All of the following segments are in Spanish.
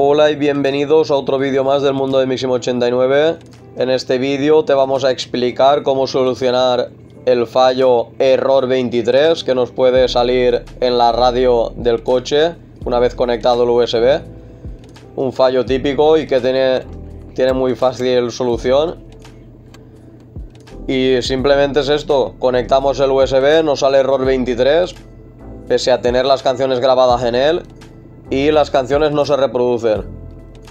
Hola y bienvenidos a otro vídeo más del mundo de Mixim89. En este vídeo te vamos a explicar cómo solucionar el fallo error 23 que nos puede salir en la radio del coche una vez conectado el USB. Un fallo típico y que tiene, tiene muy fácil solución. Y simplemente es esto, conectamos el USB, nos sale error 23, pese a tener las canciones grabadas en él, y las canciones no se reproducen.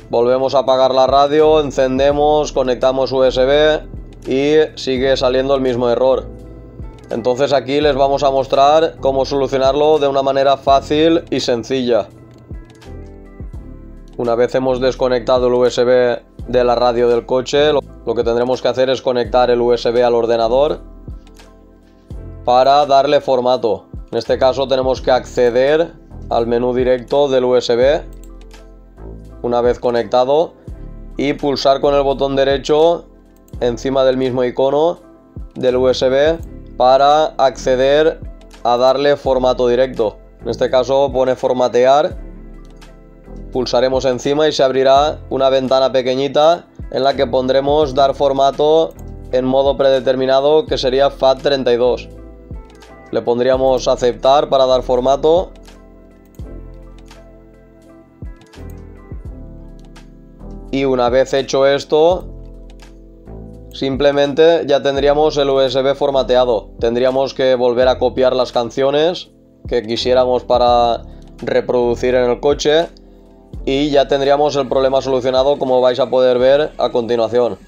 Volvemos a apagar la radio, encendemos, conectamos USB y sigue saliendo el mismo error. Entonces aquí les vamos a mostrar cómo solucionarlo de una manera fácil y sencilla. Una vez hemos desconectado el USB de la radio del coche, lo que tendremos que hacer es conectar el USB al ordenador para darle formato. En este caso tenemos que acceder al menú directo del USB una vez conectado y pulsar con el botón derecho encima del mismo icono del USB para acceder a darle formato directo. En este caso pone formatear. Pulsaremos encima y se abrirá una ventana pequeñita en la que pondremos dar formato en modo predeterminado que sería FAT32. Le pondríamos aceptar para dar formato. Y una vez hecho esto, Simplemente ya tendríamos el USB formateado. Tendríamos que volver a copiar las canciones que quisiéramos para reproducir en el coche y ya tendríamos el problema solucionado como vais a poder ver a continuación.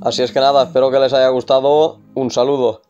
Así es que nada, espero que les haya gustado. Un saludo.